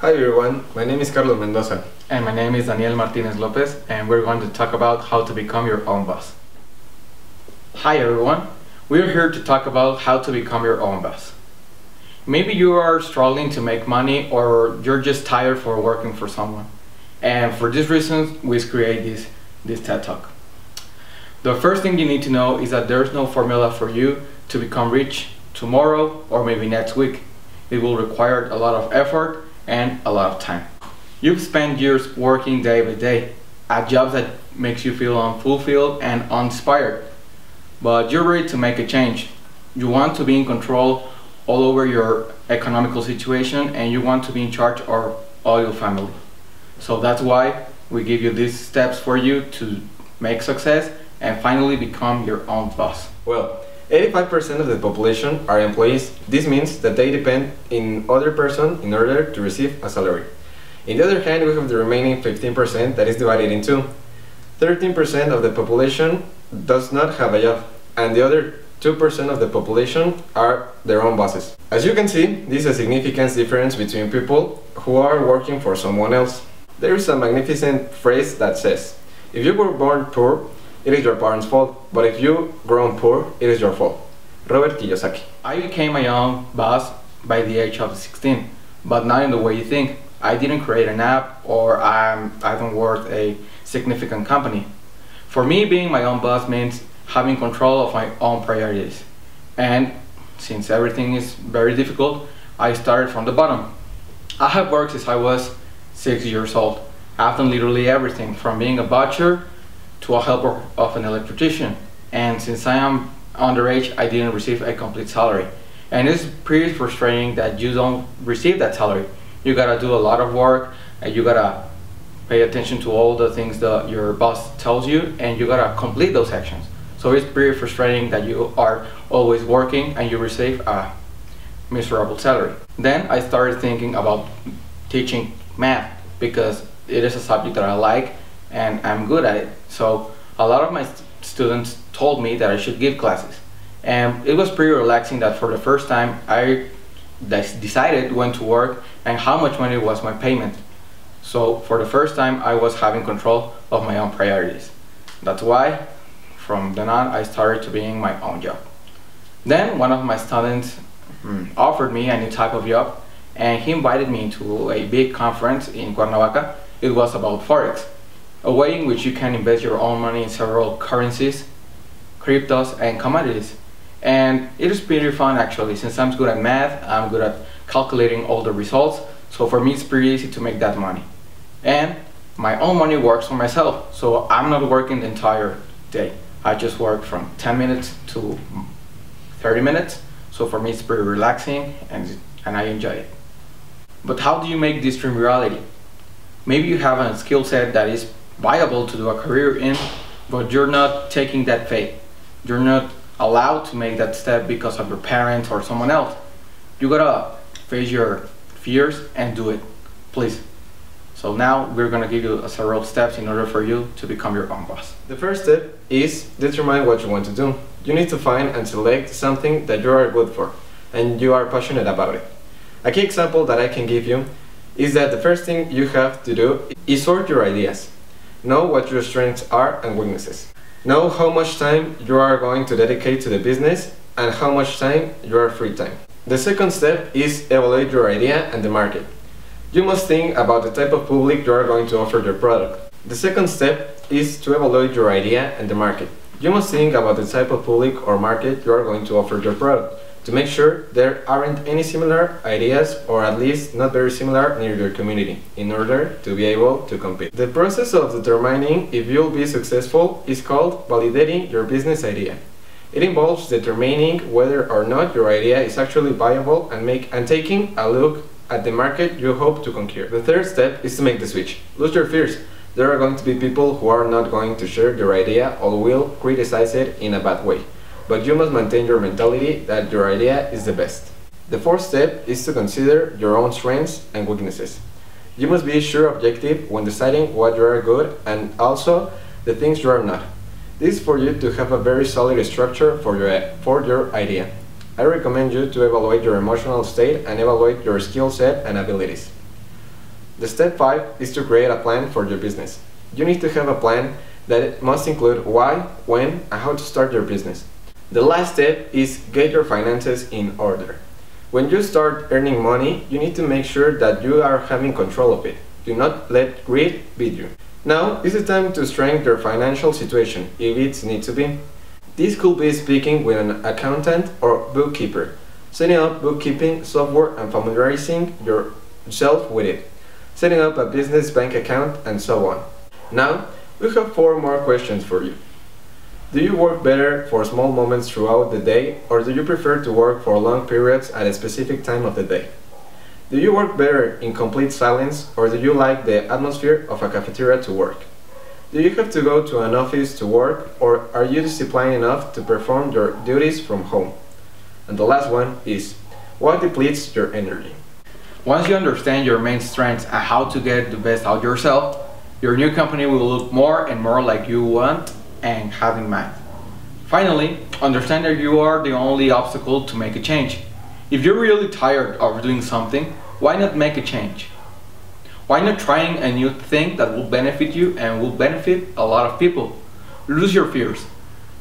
Hi everyone, my name is Carlos Mendoza. And my name is Daniel Martinez Lopez, and we're going to talk about how to become your own boss. Hi everyone, we're here to talk about how to become your own boss. Maybe you are struggling to make money or you're just tired for working for someone. And for this reason, we create this, this TED Talk. The first thing you need to know is that there's no formula for you to become rich tomorrow or maybe next week. It will require a lot of effort and a lot of time. You've spent years working day by day at jobs that makes you feel unfulfilled and uninspired. But you're ready to make a change. You want to be in control all over your economical situation and you want to be in charge of all your family. So that's why we give you these steps for you to make success and finally become your own boss. Well, 85% of the population are employees. This means that they depend in other person in order to receive a salary. In the other hand, we have the remaining 15% that is divided into 13% of the population does not have a job, and the other 2% of the population are their own bosses. As you can see, this is a significant difference between people who are working for someone else. There is a magnificent phrase that says, if you were born poor, it is your parents' fault, but if you grown poor, it is your fault. Robert Kiyosaki. I became my own boss by the age of 16, but not in the way you think. I didn't create an app or I'm, I don't work a significant company. For me, being my own boss means having control of my own priorities. And since everything is very difficult, I started from the bottom. I have worked since I was six years old. I've done literally everything from being a butcher to a helper of an electrician. And since I am underage, I didn't receive a complete salary. And it's pretty frustrating that you don't receive that salary. You gotta do a lot of work and you gotta pay attention to all the things that your boss tells you and you gotta complete those actions. So it's pretty frustrating that you are always working and you receive a miserable salary. Then I started thinking about teaching math because it is a subject that I like and I'm good at it. So a lot of my st students told me that I should give classes. And it was pretty relaxing that for the first time I decided when to work and how much money was my payment. So for the first time I was having control of my own priorities. That's why from then on I started to being my own job. Then one of my students mm, offered me a new type of job and he invited me to a big conference in Cuernavaca. It was about Forex a way in which you can invest your own money in several currencies, cryptos, and commodities. And it is pretty fun actually, since I'm good at math, I'm good at calculating all the results, so for me it's pretty easy to make that money. And my own money works for myself, so I'm not working the entire day. I just work from 10 minutes to 30 minutes, so for me it's pretty relaxing and, and I enjoy it. But how do you make this dream reality? Maybe you have a skill set that is viable to do a career in, but you're not taking that faith. You're not allowed to make that step because of your parents or someone else. You gotta face your fears and do it, please. So now we're gonna give you several steps in order for you to become your own boss. The first step is determine what you want to do. You need to find and select something that you are good for and you are passionate about it. A key example that I can give you is that the first thing you have to do is sort your ideas. Know what your strengths are and weaknesses. Know how much time you are going to dedicate to the business and how much time you are free time. The second step is evaluate your idea and the market. You must think about the type of public you are going to offer your product. The second step is to evaluate your idea and the market. You must think about the type of public or market you are going to offer your product to make sure there aren't any similar ideas or at least not very similar near your community in order to be able to compete. The process of determining if you'll be successful is called validating your business idea. It involves determining whether or not your idea is actually viable and, make, and taking a look at the market you hope to conquer. The third step is to make the switch. Lose your fears. There are going to be people who are not going to share your idea or will criticize it in a bad way but you must maintain your mentality that your idea is the best. The fourth step is to consider your own strengths and weaknesses. You must be sure objective when deciding what you are good and also the things you are not. This is for you to have a very solid structure for your, for your idea. I recommend you to evaluate your emotional state and evaluate your skill set and abilities. The step 5 is to create a plan for your business. You need to have a plan that must include why, when, and how to start your business. The last step is get your finances in order. When you start earning money, you need to make sure that you are having control of it. Do not let greed beat you. Now is the time to strengthen your financial situation, if it needs to be. This could be speaking with an accountant or bookkeeper, setting up bookkeeping software and familiarizing yourself with it, setting up a business bank account, and so on. Now, we have four more questions for you. Do you work better for small moments throughout the day, or do you prefer to work for long periods at a specific time of the day? Do you work better in complete silence, or do you like the atmosphere of a cafeteria to work? Do you have to go to an office to work, or are you disciplined enough to perform your duties from home? And the last one is, what depletes your energy? Once you understand your main strengths and how to get the best out yourself, your new company will look more and more like you want and have in mind. Finally, understand that you are the only obstacle to make a change. If you're really tired of doing something, why not make a change? Why not trying a new thing that will benefit you and will benefit a lot of people? Lose your fears.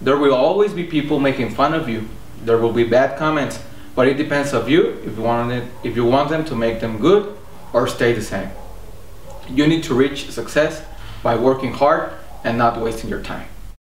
There will always be people making fun of you. There will be bad comments, but it depends of you if you want it, if you want them to make them good or stay the same. You need to reach success by working hard and not wasting your time.